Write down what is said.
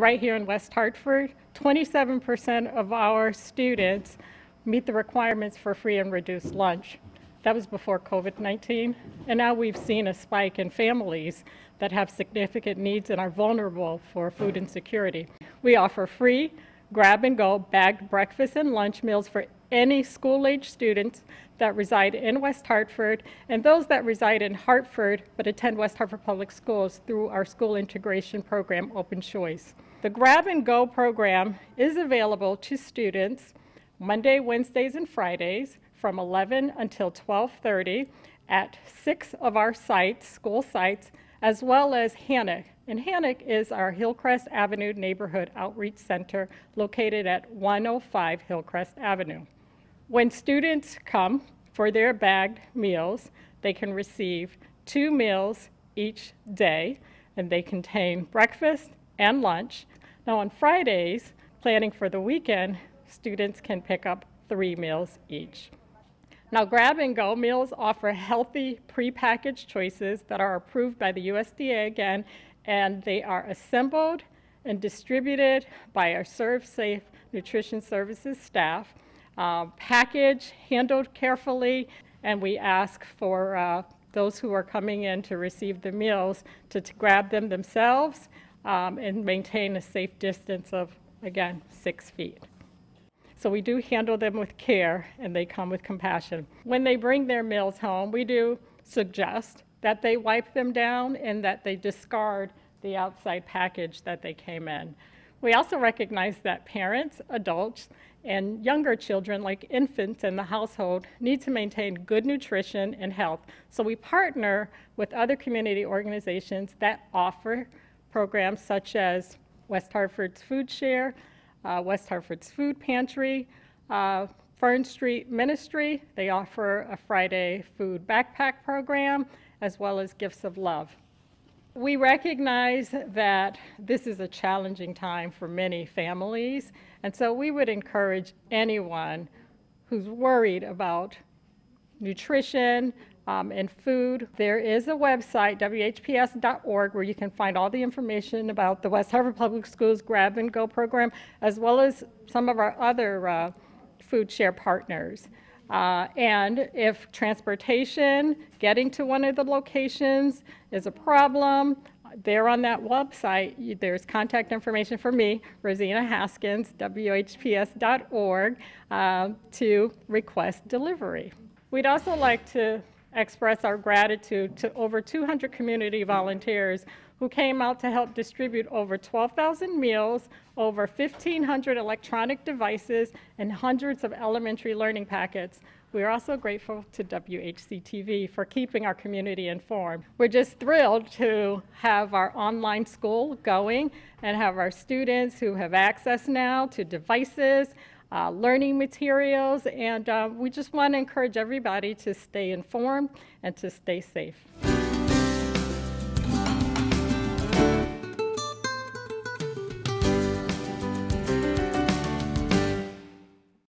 Right here in West Hartford, 27% of our students meet the requirements for free and reduced lunch. That was before COVID 19. And now we've seen a spike in families that have significant needs and are vulnerable for food insecurity. We offer free grab and go bagged breakfast and lunch meals for any school age students that reside in West Hartford and those that reside in Hartford but attend West Hartford Public Schools through our school integration program, Open Choice. The Grab and Go program is available to students Monday, Wednesdays, and Fridays from 11 until 12:30 at six of our sites, school sites, as well as HANOC. And HANOC is our Hillcrest Avenue Neighborhood Outreach Center located at 105 Hillcrest Avenue. When students come for their bagged meals, they can receive two meals each day, and they contain breakfast and lunch. Now, on Fridays, planning for the weekend, students can pick up three meals each. Now, grab and go meals offer healthy prepackaged choices that are approved by the USDA again, and they are assembled and distributed by our ServSafe Nutrition Services staff, uh, packaged, handled carefully, and we ask for uh, those who are coming in to receive the meals to, to grab them themselves um, and maintain a safe distance of, again, six feet. So we do handle them with care and they come with compassion. When they bring their meals home, we do suggest that they wipe them down and that they discard the outside package that they came in. We also recognize that parents, adults, and younger children, like infants in the household, need to maintain good nutrition and health. So we partner with other community organizations that offer programs such as West Hartford's Food Share, uh, West Hartford's Food Pantry, uh, Fern Street Ministry. They offer a Friday food backpack program as well as Gifts of Love. We recognize that this is a challenging time for many families, and so we would encourage anyone who's worried about nutrition, um, and food. There is a website, whps.org, where you can find all the information about the West Hartford Public Schools Grab and Go program, as well as some of our other uh, food share partners. Uh, and if transportation, getting to one of the locations is a problem, there on that website, there's contact information for me, Rosina Haskins, WHPS.org, uh, to request delivery. We'd also like to express our gratitude to over 200 community volunteers who came out to help distribute over 12,000 meals, over 1,500 electronic devices, and hundreds of elementary learning packets. We are also grateful to WHCTV for keeping our community informed. We're just thrilled to have our online school going and have our students who have access now to devices, uh, learning materials, and uh, we just want to encourage everybody to stay informed and to stay safe.